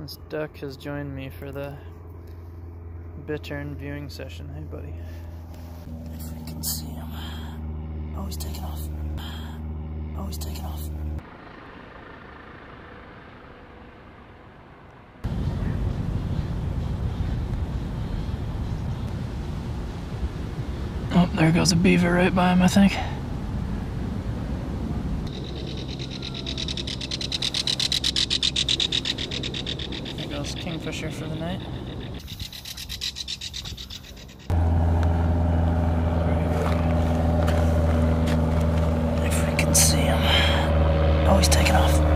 This duck has joined me for the bittern viewing session. Hey, buddy. If we can see him. Oh, he's taking off. Oh, he's taking off. Oh, there goes a beaver right by him, I think. those kingfisher for the night. If we can see him. Oh, he's taking off.